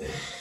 Yeah.